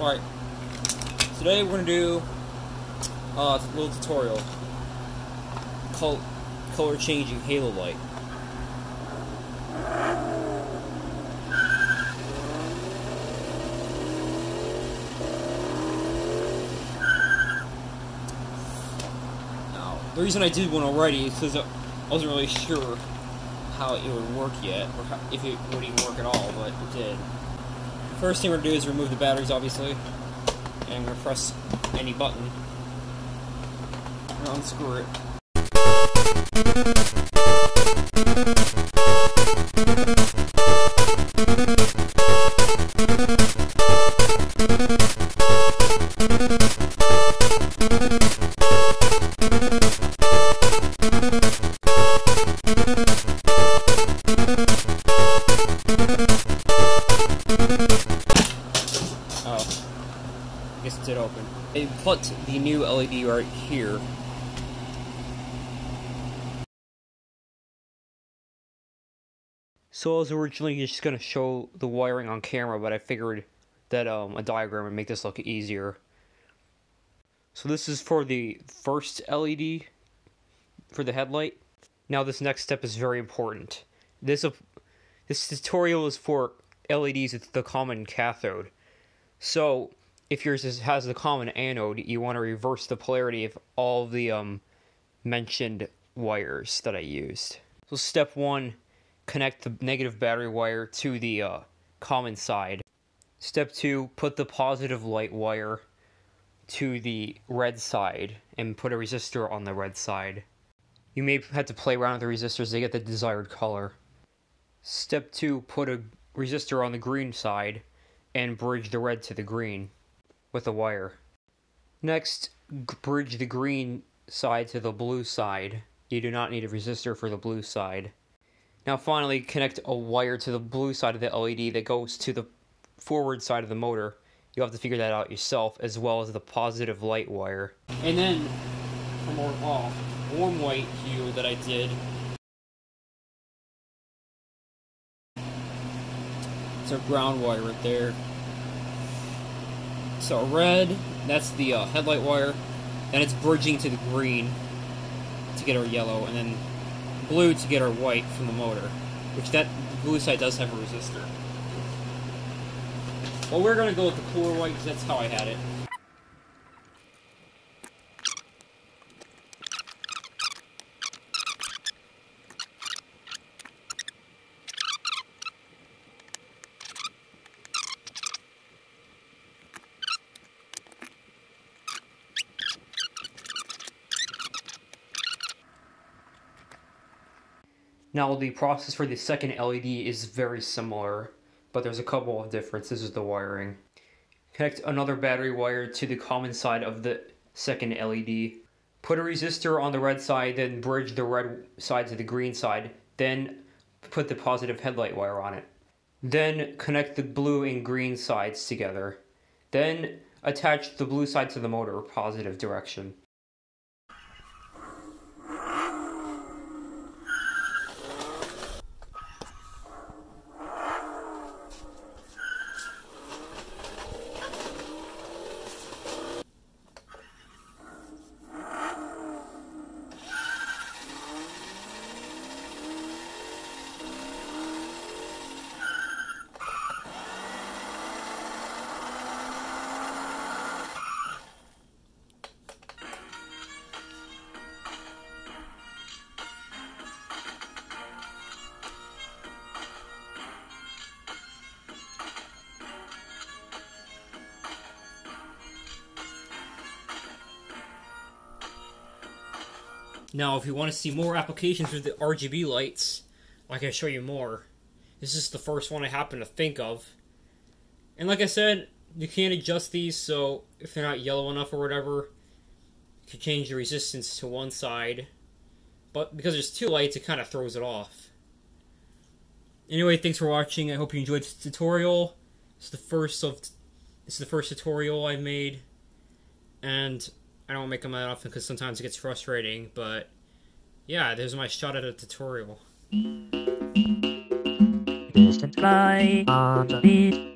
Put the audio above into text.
Alright, today we're going to do uh, a little tutorial called color changing halo light. Now, the reason I did one already is because I wasn't really sure how it would work yet, or how, if it would even work at all, but it did. First thing we're gonna do is remove the batteries, obviously, and I'm gonna press any button and unscrew it. It open. They put the new LED right here. So I was originally just gonna show the wiring on camera, but I figured that um, a diagram would make this look easier. So this is for the first LED for the headlight. Now this next step is very important. This uh, this tutorial is for LEDs with the common cathode. So, if yours is, has the common anode, you want to reverse the polarity of all the um, mentioned wires that I used. So, step one, connect the negative battery wire to the uh, common side. Step two, put the positive light wire to the red side and put a resistor on the red side. You may have to play around with the resistors to get the desired color. Step two, put a resistor on the green side and bridge the red to the green with a wire. Next, bridge the green side to the blue side. You do not need a resistor for the blue side. Now finally, connect a wire to the blue side of the LED that goes to the forward side of the motor. You'll have to figure that out yourself, as well as the positive light wire. And then, for more off, warm white hue that I did It's our ground wire right there. So red, that's the uh, headlight wire. Then it's bridging to the green to get our yellow, and then blue to get our white from the motor. Which that blue side does have a resistor. Well, we're gonna go with the cooler white because that's how I had it. Now, the process for the second LED is very similar, but there's a couple of differences with the wiring. Connect another battery wire to the common side of the second LED. Put a resistor on the red side, then bridge the red side to the green side, then put the positive headlight wire on it. Then connect the blue and green sides together. Then attach the blue side to the motor, positive direction. Now, if you want to see more applications with the RGB lights, I can show you more. This is the first one I happen to think of. And like I said, you can't adjust these so if they're not yellow enough or whatever, you can change the resistance to one side. But because there's two lights, it kind of throws it off. Anyway, thanks for watching. I hope you enjoyed this tutorial. It's the first of is the first tutorial I've made, and I don't make them that often because sometimes it gets frustrating. But yeah, there's my shot at a tutorial. Distant fly on the beat.